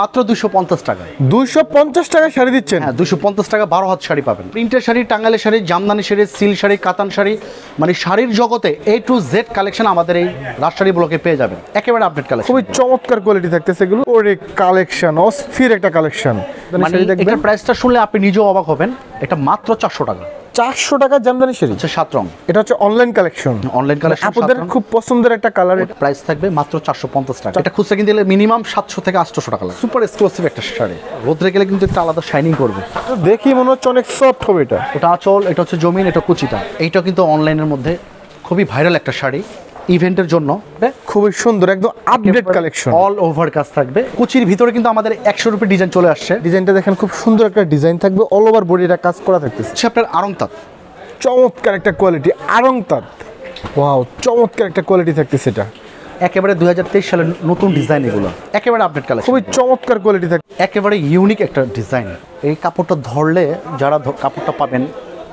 মাত্র দুশো পঞ্চাশ টাকায়। দুইশো পঞ্চাশ টাকা শাড়ি দিচ্ছেন? হ্যাঁ দুশো পঞ্চাশ টাকা বারো হাত শাড়ি পাবেন। প্রিন্টের শাড়ি টাঙ্গালের শাড়ি জামদানি শাড়ি সিল শাড়ি কাতান শাড়ি মানে শাড়ির জগতে এ টু জেড কালেকশন আমাদের এই রাজশাড়ি ব্লকে পেয়ে যাবেন। একেবারে আপডেট কালেকশন খুবই চমৎকার কোয়ালিটি থাকতেছে এগুলো। ওরে কালেকশন অস্থির একটা কালেকশন মানে এটার প্রাইসটা শুনলে আপনি নিজেও অবাক হবেন। এটা মাত্র চারশো টাকা। চারশো টাকা জামদানি শাড়ি। হচ্ছে সাত রং। এটা হচ্ছে অনলাইন কালেকশন অনলাইন কালেকশন আপনাদের খুব পছন্দের একটা কালার প্রাইস থাকবে মাত্র চারশো পঞ্চাশ টাকা। এটা খুচরা কিনতে গেলে মিনিমাম সাতশো থেকে আটশো টাকা লাগে। সুপার এক্সক্লুসিভ একটা শাড়ি। রোদ্রে গেলে কিন্তু একটা আলাদা শাইনিং করবে। দেখি মনে হচ্ছে অনেক সফট হবে এটা। ওটা আচল এটা হচ্ছে জমিন এটা কুচিটা। এইটা কিন্তু অনলাইনের মধ্যে খুবই ভাইরাল একটা শাড়ি। ইভেন্টের জন্য। খুবই সুন্দর একদম আপডেট কালেকশন অল ওভার কাজ থাকবে। কুচির ভিতরে কিন্তু আমাদের একশো রুপি ডিজাইন চলে আসছে। ডিজাইনটা দেখেন খুব সুন্দর একটা ডিজাইন থাকবে। অল ওভার বডিটা কাজ করা থাকতেছে। আপনার আরংতাত চমৎকার একটা কোয়ালিটি আরং তাঁত ওয়াও চমৎকার একটা কোয়ালিটি থাকতেছে এটা। একেবারে দু হাজার তেইশ সালের নতুন ডিজাইন এগুলো। একেবারে আপডেট কালেকশন খুবই চমৎকার কোয়ালিটি থাকে একেবারে ইউনিক একটা ডিজাইন এই কাপড়টা ধরলে যারা কাপড়টা পাবেন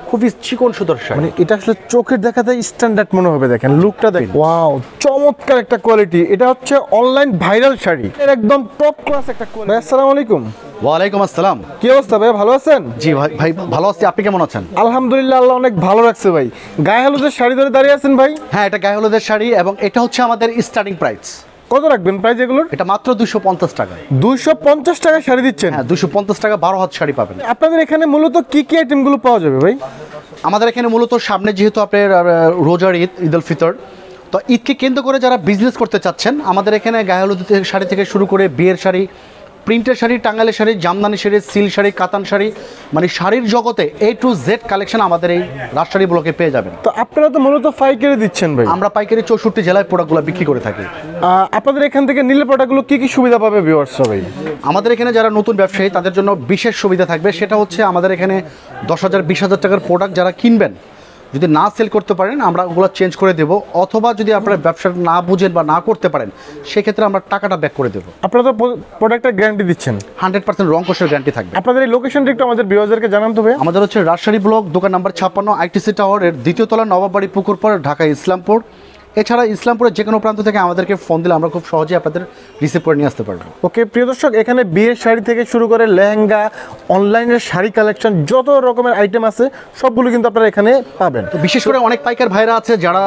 খুবই চিকন সুদর শাড়ি মানে এটা আসলে চোখের দেখাতে স্ট্যান্ডার্ড মনে হবে দেখেন লুকটা দেখ ওয়াও চমৎকার একটা কোয়ালিটি এটা হচ্ছে অনলাইন ভাইরাল শাড়ি। এর একদম টপ ক্লাস একটা কোয়ালিটি আসসালামু আলাইকুম। ওয়ালাইকুম আসসালাম। কি অবস্থা ভাই ভালো আছেন? জি ভাই ভাই ভালো আছি। আপনি কেমন আছেন? আলহামদুলিল্লাহ আল্লাহ অনেক ভালো রাখছে ভাই। গায়ে হলুদের শাড়ি ধরে দাঁড়িয়ে আছেন ভাই? হ্যাঁ এটা গায়ে হলুদের শাড়ি এবং এটা হচ্ছে আমাদের স্টার্টিং প্রাইস কত রাখবেন প্রাইস এগুলোর? এটা মাত্র দুশো পঞ্চাশ টাকা দুইশো পঞ্চাশ টাকা শাড়ি দিচ্ছেন? হ্যাঁ দুশো পঞ্চাশ টাকা বারো হাত শাড়ি পাবেন। আপনাদের এখানে মূলত কি কি আইটেমগুলো পাওয়া যাবে ভাই? আমাদের এখানে মূলত সামনে যেহেতু আপনার রোজার ঈদ ঈদ উল ফিতর তো ঈদকে কেন্দ্র করে যারা বিজনেস করতে চাচ্ছেন আমাদের এখানে গায়ে হলুদ থেকে শাড়ি থেকে শুরু করে বিয়ের শাড়ি প্রিন্টের শাড়ি টাঙ্গালের শাড়ি জামদানি শাড়ি সিল শাড়ি কাতান শাড়ি মানে শাড়ির জগতে এ টু জেড কালেকশন আমাদের এই রাজশাড়ি ব্লকে পেয়ে যাবেন। তো আপনারা তো মূলত পাইকারি দিচ্ছেন ভাই? আমরা পাইকারি চৌষট্টি জেলায় প্রোডাক্টগুলো বিক্রি করে থাকি। আপনাদের এখান থেকে নিলে প্রোডাক্টগুলো কী কী সুবিধা পাবে ভিউয়ার্স সবাই আমাদের এখানে যারা নতুন ব্যবসায়ী তাদের জন্য বিশেষ সুবিধা থাকবে। সেটা হচ্ছে আমাদের এখানে দশ হাজার বিশ হাজার টাকার প্রোডাক্ট যারা কিনবেন যদি না সেল করতে পারেন আমরা ওগুলো চেঞ্জ করে দেব। অথবা যদি আপনারা ব্যবসাটা না বুঝেন বা না করতে পারেন সেক্ষেত্রে আমরা টাকাটা ব্যাক করে দেবো। আপনারা তো প্রোডাক্টের গ্যারান্টি দিচ্ছেন। হান্ড্রেড পার্সেন্ট রং কোষের গ্যারান্টি থাকবে। আপনাদের এই লোকেশনটা একটু আমাদের ভিউয়ারদেরকে জানান হবে আমাদের হচ্ছে রাজশাহী ব্লক দোকান নাম্বার ছাপ্পান্ন আইটিসি টাওয়ারের দ্বিতীয় তলা পুকুর পর ঢাকা ইসলামপুর এছাড়া ইসলামপুরের যে কোনো প্রান্ত থেকে আমাদেরকে ফোন দিলে আমরা খুব সহজেই আপনাদের রিসিভ করে নিয়ে আসতে পারব। ওকে প্রিয় দর্শক এখানে বিয়ের শাড়ি থেকে শুরু করে লেহেঙ্গা অনলাইনের শাড়ি কালেকশন যত রকমের আইটেম আছে সবগুলো কিন্তু আপনারা এখানে পাবেন। তো বিশেষ করে অনেক পাইকার ভাইরা আছে যারা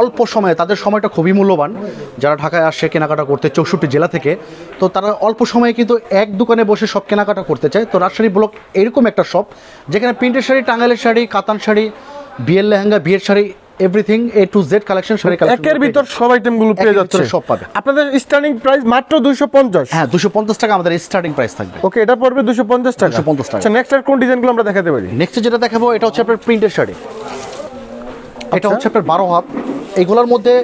অল্প সময়ে তাদের সময়টা খুবই মূল্যবান। যারা ঢাকায় আসে কেনাকাটা করতে চৌষট্টি জেলা থেকে তো তারা অল্প সময়ে কিন্তু এক দোকানে বসে সব কেনাকাটা করতে চায়। তো রাজশাহী ব্লক এরকম একটা শপ যেখানে প্রিন্টের শাড়ি টাঙ্গাইলের শাড়ি কাতান শাড়ি বিয়ের লেহেঙ্গা বিয়ের sari everything A to Z collection sari collection একের ভিতর সব আইটেমগুলো পেয়ে যাচ্ছে সব পাবে। আপনাদের স্টার্টিং প্রাইস মাত্র দুইশো পঞ্চাশ। হ্যাঁ দুশো পঞ্চাশ টাকা আমাদের স্টার্টিং প্রাইস থাকবে। ওকে এটা পড়বে দুশো পঞ্চাশ টাকা। 250 টাকা। আচ্ছা নেক্সট আর কোন ডিজাইনগুলো আমরা দেখাতে পারি? নেক্সট যেটা দেখাবো এটা হচ্ছে আপনার প্রিন্টের শাড়ি এটা হচ্ছে আপনার বারো হাত। এগুলোর মধ্যে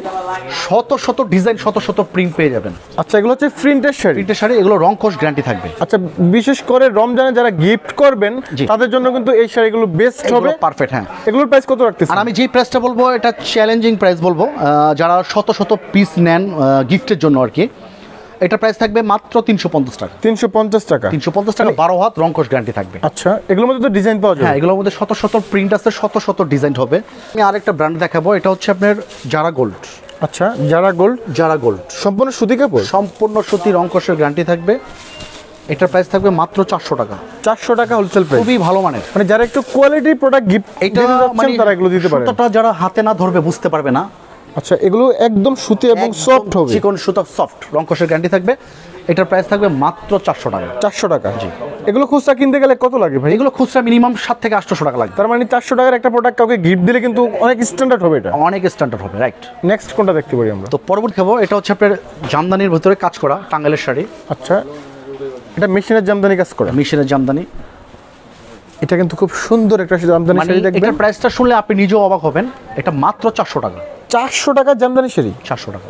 শত শত ডিজাইন শত শত প্রিন্ট পেয়ে যাবেন। আচ্ছা এগুলো হচ্ছে প্রিন্টের শাড়ি? প্রিন্টের শাড়ি এগুলো রং কোষ গ্যারান্টি থাকবে। আচ্ছা বিশেষ করে রমজানে যারা গিফট করবেন তাদের জন্য কিন্তু এই শাড়িগুলো বেস্ট হবে। পারফেক্ট হ্যাঁ। এগুলোর প্রাইস কত রাখতেছে আর আমি যেই প্রাইসটা বলব এটা চ্যালেঞ্জিং প্রাইস বলব। আহ, যারা শত শত পিস নেন গিফটের জন্য আর কি। এটা প্রাইস থাকবে মাত্র তিনশো পঞ্চাশ টাকা। তিনশো পঞ্চাশ টাকা। তিনশো পঞ্চাশ টাকা বারো হাত রং গ্যারান্টি থাকবে। আচ্ছা এগুলোর মধ্যে তো ডিজাইন পাওয়া হ্যাঁ যায় এগুলোর মধ্যে শত শত প্রিন্ট আছে শত শত ডিজাইন হবে। আমি আরেকটা ব্র্যান্ড দেখাবো এটা হচ্ছে আপনার যারা গোল্ড আচ্ছা যারা গোল্ড যারা গোল্ড সম্পূর্ণ সুতি কাপড়? সম্পূর্ণ সত্যি রং গ্যারান্টি থাকবে। এটার প্রাইস থাকবে মাত্র চারশো টাকা। চারশো টাকা হোলসেল প্রাইস খুবই ভালো মানের। মানে যারা একটু কোয়ালিটি প্রোডাক্ট গিফট এটা মানে তারা এগুলো দিতে পারে যারা হাতে না ধরবে বুঝতে পারবে না। আচ্ছা এগুলো একদম সুতি এবং সফট হবে। চিকন সুতা সফট রং কোষের গ্যারান্টি থাকবে। এটার প্রাইস থাকবে মাত্র চারশো টাকা। চারশো টাকা। জি। এগুলো খুচরা কিনতে গেলে কত লাগে ভাই? এগুলো খুচরা মিনিমাম সাত থেকে আটশো টাকা লাগবে তার মানে চারশো টাকার একটা প্রোডাক্ট কাউকে গিফট দিলে কিন্তু অনেক স্ট্যান্ডার্ড হবে এটা। অনেক স্ট্যান্ডার্ড হবে রাইট নেক্সট কোনটা দেখতে পারি আমরা? তো পরবর্তী খাব এটা হচ্ছে আপনার জামদানির ভিতরে কাজ করা টাঙ্গাইলের শাড়ি। আচ্ছা এটা মেশিনের জামদানি কাজ করা? মেশিনের জামদানি। এটা কিন্তু খুব সুন্দর একটা জামদানি মানে শাড়ি দেখবেন। এটার প্রাইসটা শুনলে আপনি নিজেও অবাক হবেন। এটা মাত্র চারশো টাকা। চারশো টাকার জামদানি শাড়ি? চারশো টাকা।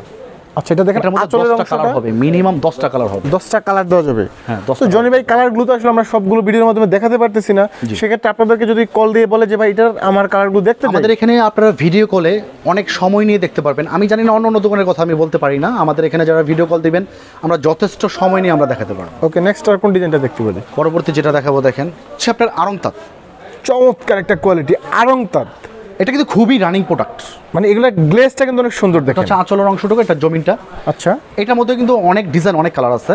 আচ্ছা এটা দেখেন এটার আঁচলের কালার অংশটা। হবে মিনিমাম দশটা কালার হবে। দশটা কালার দেওয়া যাবে। হ্যাঁ, তো দশটা জনি ভাই কালারগুলো তো আসলে আমরা সবগুলো ভিডিওর মাধ্যমে দেখাতে পারতেছি না। সেক্ষেত্রে আপনাদেরকে যদি কল দিয়ে বলে যে ভাই এটার আমার কালারগুলো দেখতে আমাদের এখানে আপনারা ভিডিও কলে অনেক সময় নিয়ে দেখতে পারবেন। আমি জানি না অন্য অন্য দোকানের কথা আমি বলতে পারি না। আমাদের এখানে যারা ভিডিও কল দিবেন আমরা যথেষ্ট সময় নিয়ে আমরা দেখাতে পারব। ওকে নেক্সট আর কোন ডিজাইনটা দেখতে পারি পরবর্তী যেটা দেখাবো দেখেন সে আপনার আরংতাত চমৎকার একটা কোয়ালিটি আরং তাঁত। এটা কিন্তু খুবই রানিং প্রোডাক্ট মানে এগুলো গ্লেসটা কিন্তু অনেক সুন্দর দেখে হচ্ছে আঁচলের অংশটুকু এটা জমিনটা। আচ্ছা। এটার মধ্যে কিন্তু অনেক ডিজাইন অনেক কালার আছে।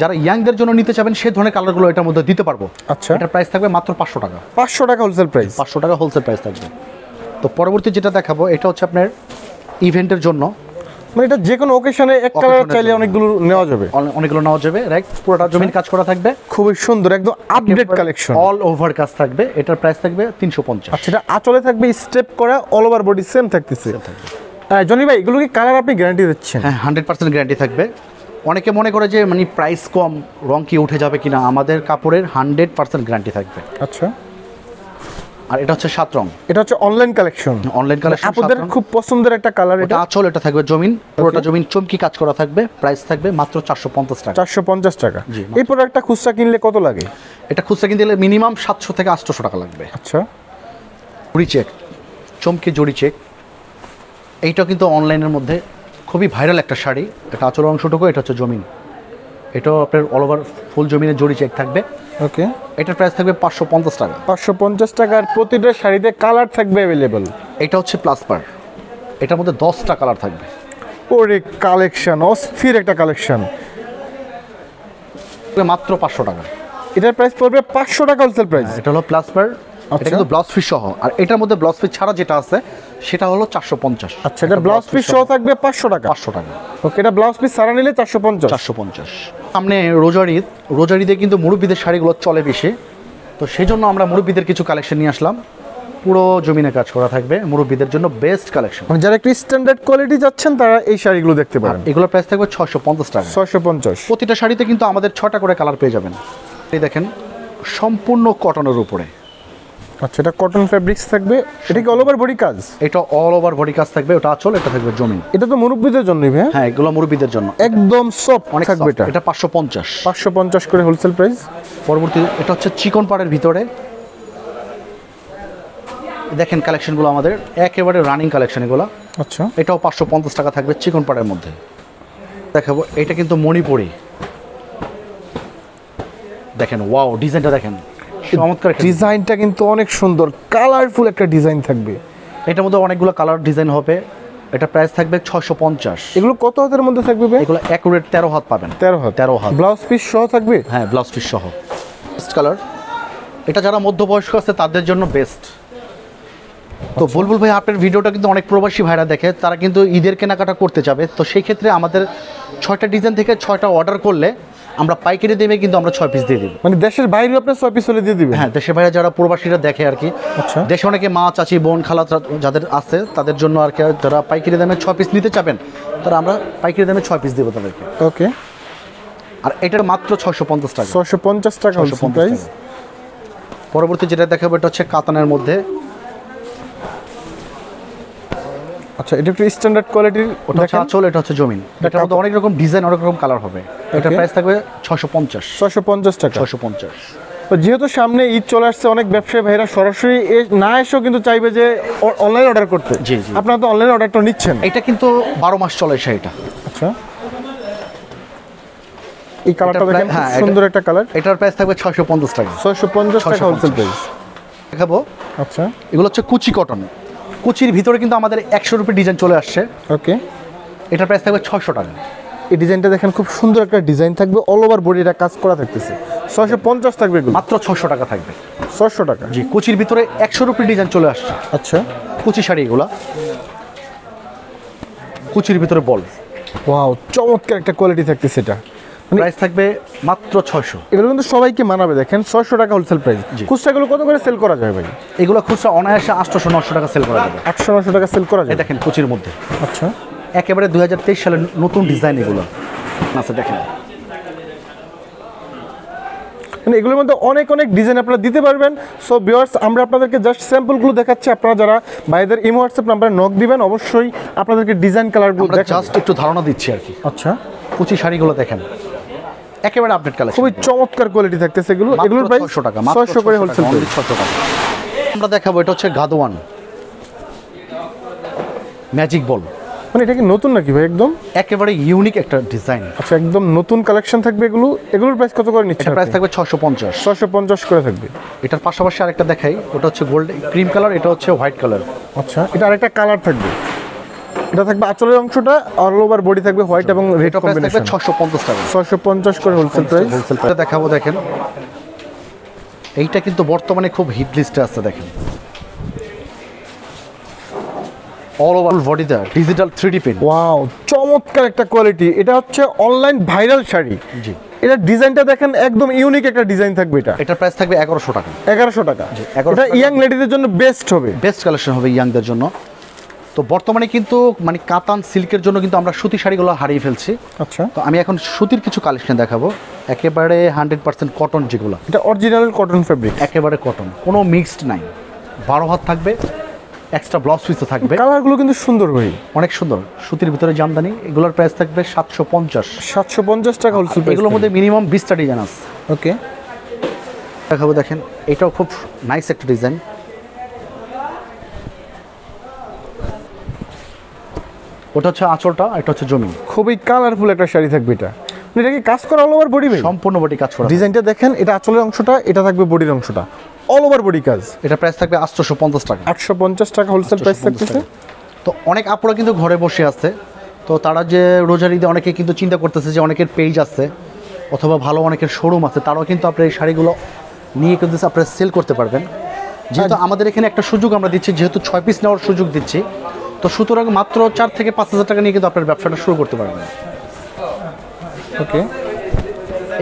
যারা ইয়াংদের জন্য নিতে চাবেন সেই ধরনের কালারগুলো এটার মধ্যে দিতে পারব। আচ্ছা। এটার প্রাইস থাকবে মাত্র পাঁচশো টাকা। পাঁচশো টাকা হোলসেল প্রাইস পাঁচশো টাকা হোলসেল প্রাইস থাকবে। তো পরবর্তী যেটা দেখাবো এটা হচ্ছে আপনার ইভেন্টের জন্য। মানে এটা যে কোনো ওকেশনে এক কালার চাইলে অনেকগুলো নেওয়া যাবে। অনেকগুলো নেওয়া যাবে রাইট পুরোটা জমিন কাজ করা থাকবে। খুবই সুন্দর একদম আপডেট কালেকশন অল ওভার কাজ থাকবে। এটার প্রাইস থাকবে তিনশো পঞ্চাশ। আচ্ছা এটা আঁচলে থাকবে স্টেপ করা অল ওভার বডি সেম থাকতেছে। জনি ভাই এগুলো কি কালার আপনি গ্যারান্টি দিচ্ছেন? হ্যাঁ হান্ড্রেড পার্সেন্ট গ্যারান্টি থাকবে। অনেকে মনে করে যে মানে প্রাইস কম রং কি উঠে যাবে কিনা আমাদের কাপড়ের হান্ড্রেড পার্সেন্ট গ্যারান্টি থাকবে। আচ্ছা। আর এটা হচ্ছে সাত রং। এটা হচ্ছে অনলাইন কালেকশন অনলাইন কালেকশন আপনাদের খুব পছন্দের একটা কালার এটা। আচল এটা থাকবে জমিন। পুরোটা জমিন চমকি কাজ করা থাকবে প্রাইস থাকবে মাত্র চারশো পঞ্চাশ টাকা। চারশো পঞ্চাশ টাকা। জি, এই প্রোডাক্টটা খুচরা কিনলে কত লাগে? এটা খুচরা কিনতে গেলে মিনিমাম সাতশো থেকে আটশোশো টাকা লাগবে। আচ্ছা। জড়ি চেক চমকি জড়ি চেক এইটা কিন্তু অনলাইনের মধ্যে খুবই ভাইরাল একটা শাড়ি। এটা আচল অংশটুকু এটা হচ্ছে জমিন। এটাও আপনার অল ওভার ফুল জমিনের জড়ি চেক থাকবে। ওকে। এটার প্রাইস থাকবে পাঁচশো পঞ্চাশ টাকা। পাঁচশো পঞ্চাশ টাকার প্রতিটা শাড়িতে কালার থাকবে অ্যাভেলেবেল এটা হচ্ছে প্লাস পার এটার মধ্যে দশটা কালার থাকবে। ওরে কালেকশন অস্থির একটা কালেকশন মাত্র পাঁচশো টাকা। এটার প্রাইস পড়বে পাঁচশো টাকা হোলসেল প্রাইস এটা হলো প্লাস পার আচ্ছা। এটা কিন্তু ব্লাউজ ফিস সহ। আর এটার মধ্যে ব্লাউজ ফিস ছাড়া যেটা আছে সেটা হলো চারশো পঞ্চাশ। আচ্ছা এটা ব্লাউজ পিস সহ থাকবে পাঁচশো টাকা। পাঁচশো টাকা। ওকে এটা ব্লাউজ পিস সারা নিলে চারশো পঞ্চাশ। চারশো পঞ্চাশ। সামনে রোজার ঈদ। রোজার ঈদে কিন্তু মুরব্বীদের শাড়িগুলো চলে বেশি। তো সেই জন্য আমরা মুরব্বীদের কিছু কালেকশন নিয়ে আসলাম। পুরো জমিনে কাজ করা থাকবে মুরব্বীদের জন্য বেস্ট কালেকশন মানে যারা একটু স্ট্যান্ডার্ড কোয়ালিটি যাচ্ছেন তারা এই শাড়িগুলো দেখতে পারেন। এগুলোর প্রাইস থাকবে ছশো পঞ্চাশ টাকা। ছয়শো পঞ্চাশ। প্রতিটা শাড়িতে কিন্তু আমাদের ছটা করে কালার পেয়ে যাবেন। এই দেখেন সম্পূর্ণ কটনের উপরে। আচ্ছা এটা কটন ফ্যাব্রিক্স থাকবে? এটা কি অল ওভার বডি কাজ? এটা অল ওভার বডি কাজ থাকবে ওটা আচল এটা থাকবে জমিন এটা তো মুরব্বীদের জন্যই ভাই হ্যাঁ এগুলো মুরব্বীদের জন্য। একদম সফট অনেক থাকবে এটা। এটা পাঁচশো পঞ্চাশ। পাঁচশো পঞ্চাশ করে হোলসেল প্রাইস পরবর্তী এটা হচ্ছে চিকন পাড়ের ভিতরে। দেখেন কালেকশনগুলো আমাদের একেবারে রানিং কালেকশন এগুলো। আচ্ছা। এটাও পাঁচশো পঞ্চাশ টাকা থাকবে চিকন পাড়ের মধ্যে। দেখাবো এটা কিন্তু মণিপুরি। দেখেন ওয়াও ডিজাইনটা দেখেন। চমৎকার ডিজাইনটা কিন্তু অনেক সুন্দর কালারফুল একটা ডিজাইন থাকবে। এটার মধ্যে অনেকগুলো কালার ডিজাইন হবে এটা প্রাইস থাকবে ছশো পঞ্চাশ। এগুলো কত হাতের মধ্যে থাকবে এগুলো অ্যাকুরেট তেরো হাত পাবেন। তেরো হাত। তেরো হাত। ব্লাউজ পিস সহ থাকবে? হ্যাঁ ব্লাউজ পিস সহ। কালার এটা যারা মধ্যবয়স্ক আছে তাদের জন্য বেস্ট তো বুলবুল ভাই আপনার ভিডিওটা কিন্তু অনেক প্রবাসী ভাইরা দেখে তারা কিন্তু ঈদের কেনাকাটা করতে যাবে। তো সেই ক্ষেত্রে আমাদের ছয়টা ডিজাইন থেকে ছয়টা অর্ডার করলে আমরা পাইকারি দেবে কিন্তু আমরা ছয় পিস দিয়ে দিব। মানে দেশের বাইরে আপনার ছয় পিস হলে দিয়ে দিবেন? হ্যাঁ দেশের বাইরে যারা প্রবাসীরা দেখে আর কি। আচ্ছা। দেশে অনেকে মা চাচি বোন খালা যাদের আছে তাদের জন্য আর কি যারা পাইকারি দামে ছয় পিস নিতে চাবেন তারা আমরা পাইকারি দামে ছয় পিস দেবো তাদেরকে। ওকে। আর এটার মাত্র ছয়শো পঞ্চাশ টাকা। ছয়শো পঞ্চাশ টাকা হোলসেল 650 প্রাইস টাকা। পরবর্তী যেটা দেখাবো এটা হচ্ছে কাতানের মধ্যে আচ্ছা এটা একটু স্ট্যান্ডার্ড কোয়ালিটির ওটা হচ্ছে আঁচল এটা হচ্ছে জমিন। এটার মধ্যে অনেক রকম ডিজাইন অনেক রকম কালার হবে। এটার Okay. প্রাইস থাকবে ছশো পঞ্চাশ। ছয়শো পঞ্চাশ টাকা। ছশো পঞ্চাশ। তো যেহেতু সামনে ঈদ চলে আসছে অনেক ব্যবসায়ী ভাইরা সরাসরি না এসেও কিন্তু চাইবে যে অনলাইন অর্ডার করতে। জি, জি। আপনারা তো অনলাইন অর্ডারটা নিচ্ছেন। এটা কিন্তু বারো মাস চলে শাড়িটা আচ্ছা। এই কালারটা দেখেন হ্যাঁ, সুন্দর একটা কালার এটার প্রাইস থাকবে ছয়শো পঞ্চাশ টাকা। ছয়শো পঞ্চাশ টাকা হোলসেল প্রাইস দেখাবো। আচ্ছা। এগুলো হচ্ছে কুচি কটন কুচির ভিতরে কিন্তু আমাদের একশো রুপি ডিজাইন চলে আসছে। ওকে। এটার প্রাইস থাকবে ছয়শো টাকা। এই ডিজাইনটা দেখেন খুব সুন্দর একটা ডিজাইন থাকবে। অল ওভার বডিটা কাজ করা থাকতেছে। ছয়শো পঞ্চাশ থাকবে মাত্র ছশো টাকা থাকবে। ছয়শো টাকা। জি কুচির ভিতরে একশো রুপি ডিজাইন চলে আসছে। আচ্ছা। কুচি শাড়ি এগুলা। কুচির ভিতরে বল। ওয়াও চমৎকার একটা কোয়ালিটি থাকতেছে এটা। প্রাইস থাকবে মাত্র ছয়শো। এগুলো কিন্তু সবাইকে মানাবে দেখেন ছয়শো টাকা হোলসেল প্রাইস। খুচরাগুলো কত করে সেল করা যায় ভাই? এগুলো খুচরা অনায়াসে আটশোশো নশো টাকা সেল করা যাবে। আটশো নশো টাকা সেল করা যায় দেখেন কুচির মধ্যে। আচ্ছা। একেবারে দুই হাজার তেইশ সালের নতুন ডিজাইন এগুলো। আচ্ছা দেখেন। মানে এগুলোর মধ্যে অনেক অনেক ডিজাইন আপনারা দিতে পারবেন। সো ভিউয়ার্স আমরা আপনাদেরকে জাস্ট স্যাম্পলগুলো দেখাচ্ছি। আপনারা যারা ভাইদের ইমো হোয়াটসঅ্যাপ নাম্বারে নক দিবেন অবশ্যই আপনাদেরকে ডিজাইন কালারগুলো জাস্ট একটু ধারণা দিচ্ছি আর কি। আচ্ছা। কুচি শাড়িগুলো দেখেন। একেবারে আপডেট কালেকশন খুবই চমৎকার কোয়ালিটি থাকতেছে এগুলো। এগুলোর প্রাইস ছশো টাকা ছয়শো করে হোলসেল হোলসেল ছশো টাকা। আমরা দেখাবো এটা হচ্ছে গাদোয়ান। ম্যাজিক বল মানে এটা কি নতুন নাকি ভাই একদম? একেবারে ইউনিক একটা ডিজাইন আচ্ছা একদম নতুন কালেকশন থাকবে এগুলো। এগুলোর প্রাইস কত করে নিচ্ছে প্রাইস থাকবে ছশো পঞ্চাশ। ছয়শো পঞ্চাশ করে থাকবে। এটার পাশাপাশি আরেকটা দেখাই ওটা হচ্ছে গোল্ড ক্রিম কালার এটা হচ্ছে হোয়াইট কালার আচ্ছা এটা আরেকটা কালার থাকবে। এটা থাকবে আঁচলের অংশটা অল ওভার বডি থাকবে হোয়াইট এবং রেড এটা কম্বিনেশন ছশো পঞ্চাশ টাকা। ছয়শো পঞ্চাশ করে হোলসেল প্রাইস দেখাবো দেখেন। এইটা কিন্তু বর্তমানে খুব হিট লিস্টে আছে দেখেন। অল ওভার বডিতে ডিজিটাল ওয়াও চমৎকার একটা কোয়ালিটি এটা হচ্ছে অনলাইন ভাইরাল শাড়ি। জি। এটা ডিজাইনটা দেখেন একদম ইউনিক একটা ডিজাইন থাকবে এটা। এটার প্রাইস থাকবে এগারোশো টাকা। এগারোশো টাকা। 1100 এটা টাকা। ইয়াং লেডিদের জন্য বেস্ট হবে। বেস্ট কালেকশন হবে ইয়াংদের জন্য। তো বর্তমানে কিন্তু মানে কাতান সিল্কের জন্য কিন্তু আমরা সুতি শাড়িগুলো হারিয়ে ফেলছি। আচ্ছা। তো আমি এখন সুতির কিছু কালেকশন দেখাবো। একেবারে হান্ড্রেড পার্সেন্ট কটন যেগুলো। এটা অরিজিনাল কটন ফেব্রিক একেবারে কটন। কোনো মিক্সড নাই। বারো হাত থাকবে এক্সট্রা ব্লাউজ পিসও থাকবে। কালারগুলো কিন্তু সুন্দর ভাই। অনেক সুন্দর। সুতির ভিতরে জামদানি এগুলোর প্রাইস থাকবে সাতশো পঞ্চাশ। সাতশো পঞ্চাশ টাকা হোলসেল এগুলোর মধ্যে মিনিমাম বিশটা ডিজাইন আছে। ওকে দেখাবো দেখেন। এটাও খুব নাইস একটা ডিজাইন ওটা হচ্ছে আঁচলটা এটা হচ্ছে জমি। খুবই কালারফুল একটা শাড়ি থাকবে এটা। মানে এটা কি কাজ করা অল ওভার বডি সম্পূর্ণ বডি কাজ করা। ডিজাইনটা দেখেন এটা আঁচলের অংশটা এটা থাকবে বডির অংশটা। অল ওভার বডি কাজ। এটা প্রাইস থাকবে আটশোশো পঞ্চাশ টাকা। আটশো পঞ্চাশ টাকা হোলসেল প্রাইস 850 থাকতেছে। তো অনেক আপুরা কিন্তু ঘরে বসে আছে। তো তারা যে রোজার ঈদে অনেকে কিন্তু চিন্তা করতেছে যে অনেকের পেজ আছে অথবা ভালো অনেকের শোরুম আছে তারাও কিন্তু আপনার এই শাড়িগুলো নিয়ে কিন্তু আপনারা সেল করতে পারবেন। যেহেতু আমাদের এখানে একটা সুযোগ আমরা দিচ্ছি যেহেতু ছয় পিস নেওয়ার সুযোগ দিচ্ছি তো সুতরাং মাত্র চার থেকে পাঁচ হাজার টাকা নিয়ে কিন্তু আপনার ব্যবসাটা শুরু করতে পারবেন। ওকে।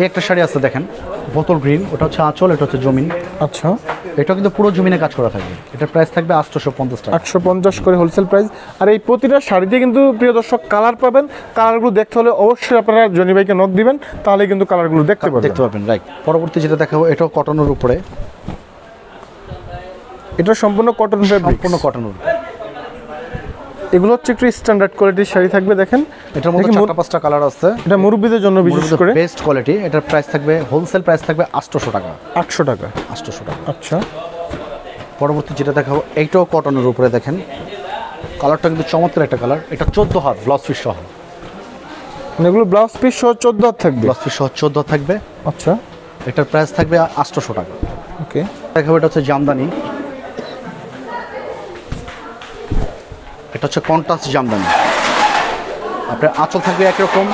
এই একটা শাড়ি আছে দেখেন বোতল গ্রিন ওটা হচ্ছে আঁচল এটা হচ্ছে জমিন। আচ্ছা। এটা কিন্তু পুরো জমিনে কাজ করা থাকবে। এটার প্রাইস থাকবে আটশোশো পঞ্চাশ টাকা। আটশো পঞ্চাশ করে হোলসেল প্রাইস আর এই প্রতিটা শাড়িতে কিন্তু প্রিয় দর্শক কালার পাবেন। কালারগুলো দেখতে হলে অবশ্যই আপনারা জনি ভাইকে নক দিবেন তাহলে কিন্তু কালারগুলো দেখতে পাবেন দেখতে পাবেন রাইট পরবর্তী যেটা দেখাবো এটাও কটনের উপরে। এটা সম্পূর্ণ কটন সম্পূর্ণ কটনের উপরে। এগুলো হচ্ছে একটু স্ট্যান্ডার্ড কোয়ালিটির শাড়ি থাকবে দেখেন। এটার মধ্যে চারটা পাঁচটা কালার আছে। এটা মুরব্বীদের জন্য বিশেষ করে। বেস্ট কোয়ালিটি এটার প্রাইস থাকবে হোলসেল প্রাইস থাকবে আটশোশো টাকা। আটশো টাকা। আটশোশো টাকা। আচ্ছা। পরবর্তী যেটা দেখাবো এইটাও কটনের উপরে দেখেন। কালারটা কিন্তু চমৎকার একটা কালার এটা চোদ্দ হাত ব্লাউজ পিস সহ। মানে এগুলো ব্লাউজ পিস সহ চোদ্দ হাত থাকবে? ব্লাউজ পিস সহ চোদ্দ থাকবে। আচ্ছা। এটার প্রাইস থাকবে আটশোশো টাকা। ওকে দেখাবো এটা হচ্ছে জামদানি। এটা হচ্ছে কন্ট্রাস্ট জামদানি। আপনার আঁচল থাকবে একরকম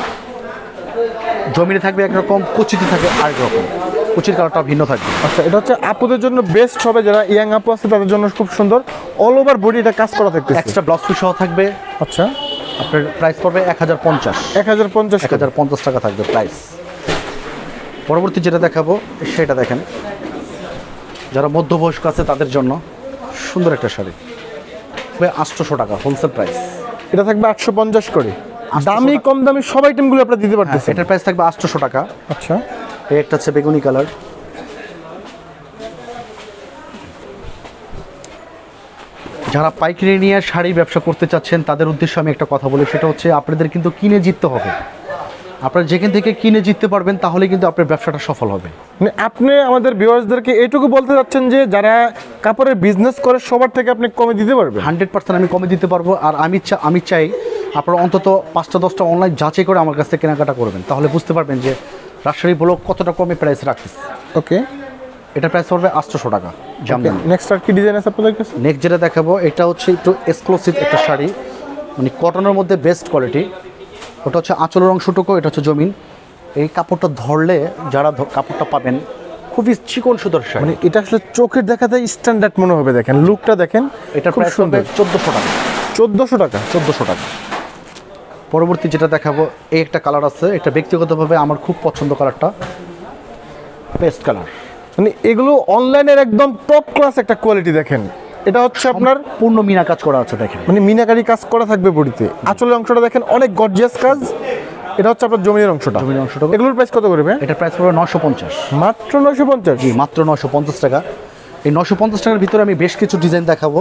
জমিনে থাকবে একরকম কুচিতে থাকবে আরেক রকম কুচির কালারটা ভিন্ন থাকবে। আচ্ছা এটা হচ্ছে আপুদের জন্য বেস্ট হবে যারা ইয়াং আপু আছে তাদের জন্য খুব সুন্দর। অল ওভার বডি এটা কাজ করা থাকবে এক্সট্রা ব্লাউজ পিস সহ থাকবে। আচ্ছা। আপনার প্রাইস পড়বে এক হাজার পঞ্চাশ। এক হাজার পঞ্চাশ এক হাজার পঞ্চাশ টাকা থাকবে প্রাইস পরবর্তী যেটা দেখাবো সেটা দেখেন। যারা মধ্যবয়স্ক আছে তাদের জন্য সুন্দর একটা শাড়ি। আটশোশো টাকা হোলসেল প্রাইস এটা থাকবে আটশো পঞ্চাশ করে। 850 দামি কম দামি সব আইটেমগুলো আপনারা দিতে পারতেছেন। এটার প্রাইস থাকবে আটশোশো টাকা। আচ্ছা। এই একটা হচ্ছে বেগুনি কালার যারা পাইকারি নিয়ে শাড়ি ব্যবসা করতে চাচ্ছেন তাদের উদ্দেশ্যে আমি একটা কথা বলি সেটা হচ্ছে আপনাদের কিন্তু কিনে জিততে হবে। আপনারা যেখান থেকে কিনে জিততে পারবেন তাহলে কিন্তু আপনার ব্যবসাটা সফল হবে। মানে আপনি আমাদের ভিউয়ার্সদেরকে এইটুকু বলতে চাচ্ছেন যে যারা কাপড়ের বিজনেস করে সবার থেকে আপনি কমে দিতে পারবেন? হান্ড্রেড পার্সেন্ট আমি কমে দিতে পারব আর আমি চা- আমি চাই আপনারা অন্তত পাঁচটা দশটা অনলাইন যাচাই করে আমার কাছ থেকে কেনাকাটা করবেন। তাহলে বুঝতে পারবেন যে রাজশাহী ব্লক কতটা কমে প্রাইস রাখতেছে। ওকে। এটা প্রাইস পড়বে আটশোশো টাকা জামদানি। নেক্সট আর কি ডিজাইন আছে আপনাদের কাছে? নেক্সট যেটা দেখাবো এটা হচ্ছে একটু এক্সক্লুসিভ একটা শাড়ি। মানে কটনের মধ্যে বেস্ট কোয়ালিটি ওটা হচ্ছে আঁচলের অংশটুকু এটা হচ্ছে জমিন। এই কাপড়টা ধরলে যারা কাপড়টা পাবেন খুবই চিকন সুন্দর শাড়ি। মানে এটা আসলে চোখের দেখাতে স্ট্যান্ডার্ড মনে হবে দেখেন লুকটা দেখেন এটা খুব সুন্দর সুন্দর। চোদ্দোশো টাকা। চোদ্দোশো টাকা চোদ্দোশো টাকা। পরবর্তী যেটা দেখাবো এই একটা কালার আছে এটা ব্যক্তিগতভাবে আমার খুব পছন্দ কালারটা বেস্ট কালার মানে এগুলো অনলাইনের একদম টপ ক্লাস একটা কোয়ালিটি দেখেন। এটা হচ্ছে আপনার পূর্ণ মিনা কাজ করা আছে দেখেন। মানে মিনাকারি কাজ করা থাকবে বডিতে। আঁচলের অংশটা দেখেন অনেক গর্জিয়াস কাজ। এটা হচ্ছে আপনার জমির অংশটা। জমির অংশটা। এগুলোর প্রাইস কত করবে এটা প্রাইস পড়বে নশো পঞ্চাশ। মাত্র নয়শো পঞ্চাশ? জি মাত্র নশো পঞ্চাশ টাকা। এই নশো পঞ্চাশ টাকার ভিতরে আমি বেশ কিছু ডিজাইন দেখাবো।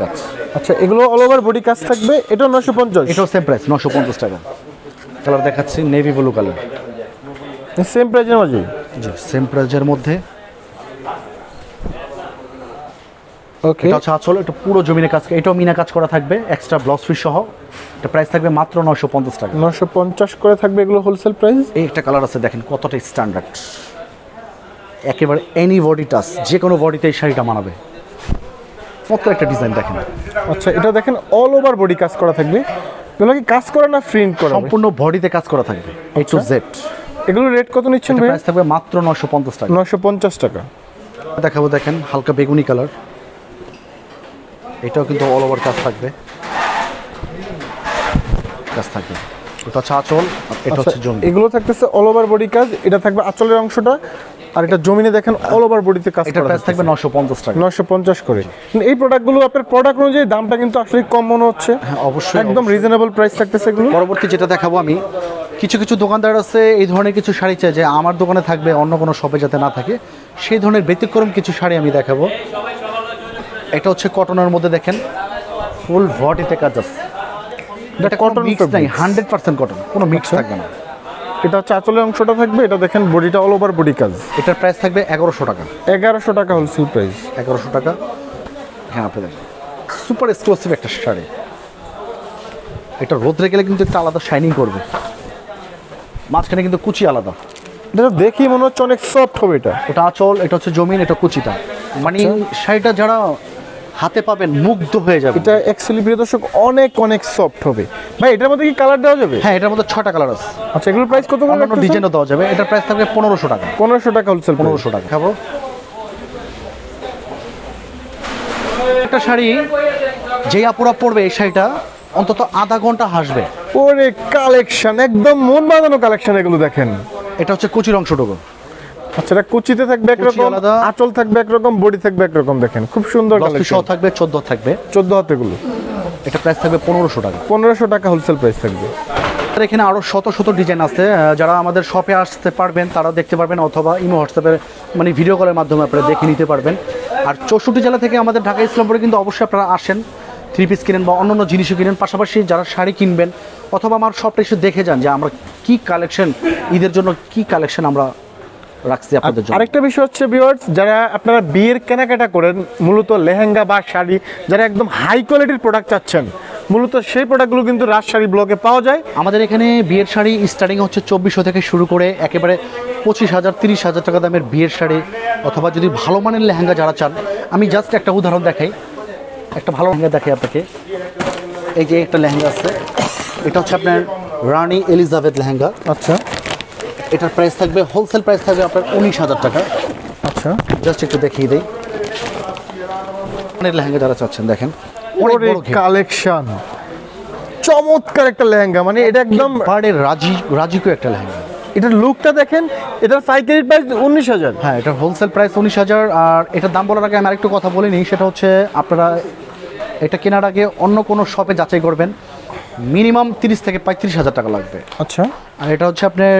কাজ। আচ্ছা এগুলো অল ওভার বডি কাজ থাকবে এটাও নয়শো পঞ্চাশ? এটাও সেম প্রাইস নশো পঞ্চাশ টাকা। কালার দেখাচ্ছি নেভি ব্লু কালার সেম প্রাইজের মাঝে? জি সেম প্রাইসের মধ্যে ওকে এটা হচ্ছে আচল এটা পুরো জমিনে কাজ। এটাও মিনা কাজ করা থাকবে এক্সট্রা ব্লাউজ পিস সহ। এটা প্রাইস থাকবে মাত্র নশো পঞ্চাশ টাকা। নয়শো পঞ্চাশ করে থাকবে এগুলো হোলসেল প্রাইস এই একটা কালার আছে দেখেন কতটা স্ট্যান্ডার্ড একেবারে এনি বডি টাচ যে কোনো বডিতে এই শাড়িটা মানাবে। মতো একটা ডিজাইন দেখেন। আচ্ছা এটা দেখেন অল ওভার বডি কাজ করা থাকবে। এগুলো কি কাজ করা না প্রিন্ট করা সম্পূর্ণ বডিতে কাজ করা থাকবে এ টু জেড এগুলো রেট কত নিচ্ছেন ভাই? প্রাইস থাকবে মাত্র নশো পঞ্চাশ টাকা। নশো পঞ্চাশ টাকা। দেখাবো দেখেন হালকা বেগুনি কালার এটাও কিন্তু অল ওভার কাজ থাকবে। কাজ থাকবে। এটা হচ্ছে আঁচল এটা আচ্ছা, হচ্ছে জমি। এগুলো থাকতেছে অল ওভার বডি কাজ এটা থাকবে আঁচলের অংশটা আর এটা জমিনে দেখেন অল ওভার বডিতে কাজ করা প্রাইস থাকবে নশো পঞ্চাশ টাকা। নশো পঞ্চাশ করে। কিন্তু এই প্রোডাক্টগুলো আপনার প্রোডাক্ট অনুযায়ী দামটা কিন্তু আসলে কম মনে হচ্ছে। হ্যাঁ অবশ্যই একদম রিজনেবল প্রাইস থাকতেছে এগুলো। পরবর্তী যেটা দেখাবো আমি কিছু কিছু দোকানদার আছে এই ধরনের কিছু শাড়ি চায় যে আমার দোকানে থাকবে অন্য কোনো শপে যাতে না থাকে সেই ধরনের ব্যতিক্রম কিছু শাড়ি আমি দেখাবো। এটা হচ্ছে কটনের মধ্যে দেখেন। ফুল বডিতে কাজ আছে। এটা কটন মিক্স নাই হান্ড্রেড পার্সেন্ট কটন কোনো মিক্স আচ্ছা। থাকবে না। এটা হচ্ছে আঁচলের অংশটা থাকবে এটা দেখেন বডিটা অল ওভার বডি কাজ। এটার প্রাইস থাকবে এগারোশো টাকা। এগারোশো টাকা হল হোলসেল প্রাইস এগারোশো টাকা। হ্যাঁ আপনি দেখেন সুপার এক্সক্লুসিভ একটা শাড়ি। এটা রোদ্রে গেলে কিন্তু একটা আলাদা শাইনিং করবে। মাঝখানে কিন্তু কুচি আলাদা। এটা দেখি মনে হচ্ছে অনেক সফট হবে এটা। ওটা আঁচল এটা হচ্ছে জমিন এটা কুচিটা। মানে শাড়িটা যারা হাতে পাবেন মুগ্ধ হয়ে যাবে এটা অ্যাকচুয়ালি প্রিয় দর্শক অনেক অনেক সফট হবে। ভাই এটার মধ্যে কি কালার দেওয়া যাবে? হ্যাঁ এটার মধ্যে ছটা কালার আছে। আচ্ছা এগুলোর প্রাইস কত অন্যান্য ডিজাইনও দেওয়া যাবে। এটার প্রাইস থাকবে পনেরোশো টাকা। পনেরোশো টাকা হোলসেল পনেরোশো টাকা। খাব। একটা শাড়ি যে আপুরা পরবে এই শাড়িটা অন্তত আধা ঘণ্টা হাসবে। ওরে কালেকশন একদম মন বাঁধানো কালেকশন এগুলো দেখেন। এটা হচ্ছে কুচির অংশটুকু আচ্ছা এটা কুচিতে থাকবে একরকম। আঁচল থাকবে একরকম বডি থাকবে একরকম দেখেন খুব সুন্দর কালেকশন থাকবে চোদ্দ থাকবে। চোদ্দ হাতেগুলো। এটা প্রাইস থাকবে পনেরোশো টাকা। পনেরোশো টাকা হোলসেল প্রাইস থাকবে। এখানে আরও শত শত ডিজাইন আছে যারা আমাদের শপে আসতে পারবেন তারা দেখতে পারবেন অথবা ইমো হোয়াটসঅ্যাপে মানে ভিডিও কলের মাধ্যমে আপনারা দেখে নিতে পারবেন। আর চৌষট্টি জেলা থেকে আমাদের ঢাকা ইসলামপুরে কিন্তু অবশ্যই আপনারা আসেন থ্রি পিস কিনেন বা অন্যান্য জিনিসও কিনেন। পাশাপাশি যারা শাড়ি কিনবেন অথবা আমার শপটা এসে দেখে যান যে আমরা কি কালেকশন ঈদের জন্য কি কালেকশন আমরা রাখছি আপনাদের জন্য। আরেকটা বিষয় হচ্ছে ভিউয়ার্স যারা আপনারা বিয়ের কেনাকাটা করেন মূলত লেহেঙ্গা বা শাড়ি যারা একদম হাই কোয়ালিটির প্রোডাক্ট চাচ্ছেন মূলত সেই প্রোডাক্টগুলো কিন্তু রাজশাড়ি ব্লকে পাওয়া যায়। আমাদের এখানে বিয়ের শাড়ি স্টার্টিং হচ্ছে চব্বিশশো থেকে শুরু করে একেবারে পঁচিশ হাজার তিরিশ হাজার টাকা দামের বিয়ের শাড়ি অথবা যদি ভালো মানের লেহেঙ্গা যারা চান আমি জাস্ট একটা উদাহরণ দেখাই। একটা ভালো লেহেঙ্গা দেখাই আপনাকে। এই যে একটা লেহেঙ্গা আছে এটা হচ্ছে আপনার রানী এলিজাবেথ লেহেঙ্গা। আচ্ছা। এটার প্রাইস থাকবে হোলসেল প্রাইস থাকবে আপনার উনিশ হাজার টাকা। আচ্ছা। জাস্ট একটু দেখিয়ে দিই। অনেক লেহেঙ্গা যারা চাচ্ছেন দেখেন অনেক। কালেকশন চমৎকার একটা লেহেঙ্গা মানে এটা একদম বার্ডের রাজি রাজিকো একটা লেহেঙ্গা। এটার লুকটা দেখেন এটার পাইকারি প্রাইস উনিশ হাজার। হ্যাঁ এটার হোলসেল প্রাইস উনিশ হাজার আর এটার দাম বলার আগে আমি আরেকটু কথা বলে নিই সেটা হচ্ছে আপনারা এটা কেনার আগে অন্য কোনো শপে যাচাই করবেন। মিনিমাম তিরিশ থেকে পঁয়ত্রিশ হাজার টাকা লাগবে। আচ্ছা। আর এটা হচ্ছে আপনার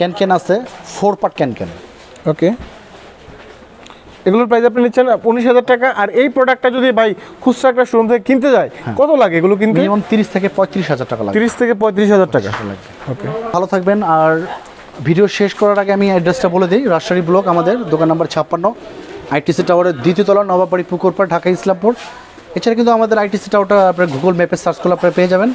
ক্যান ক্যান আছে four part can can okay এগুলোর প্রাইস আপনি নিচ্ছেন উনিশ হাজার টাকা আর এই প্রোডাক্টটা যদি ভাই খুচরা একটা শোরুম থেকে কিনতে যায় কত লাগে এগুলো কিনতে? মিনিমাম তিরিশ থেকে পঁয়ত্রিশ হাজার টাকা লাগবে তিরিশ থেকে পঁয়ত্রিশ হাজার টাকা। লাগে। ওকে ভালো থাকবেন আর ভিডিও শেষ করার আগে আমি অ্যাড্রেসটা বলে দিই রাজশাহী ব্লক আমাদের দোকান নাম্বার ছাপ্পান্ন আইটিসি টাওয়ারের দ্বিতীয় তলা নবাবাড়ি পুকুরপাড় ঢাকা ইসলামপুর। এছাড়া কিন্তু আমাদের আইটিসি টাওয়ারটা আপনার গুগল ম্যাপে সার্চ করলে আপনারা পেয়ে যাবেন।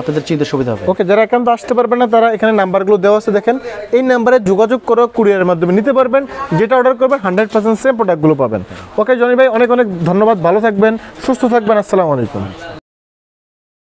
আপনাদের চিনতে সুবিধা হবে। ওকে, যারা একান্ত আসতে পারবেন না, তারা এখানে নাম্বারগুলো দেওয়া আছে। দেখেন, এই নাম্বারে যোগাযোগ করে কুরিয়ারের মাধ্যমে নিতে পারবেন। যেটা অর্ডার করবেন হান্ড্রেড পার্সেন্ট সেম প্রোডাক্টগুলো পাবেন। ওকে, জনি ভাই, অনেক অনেক ধন্যবাদ। ভালো থাকবেন, সুস্থ থাকবেন। আসসালামু আলাইকুম।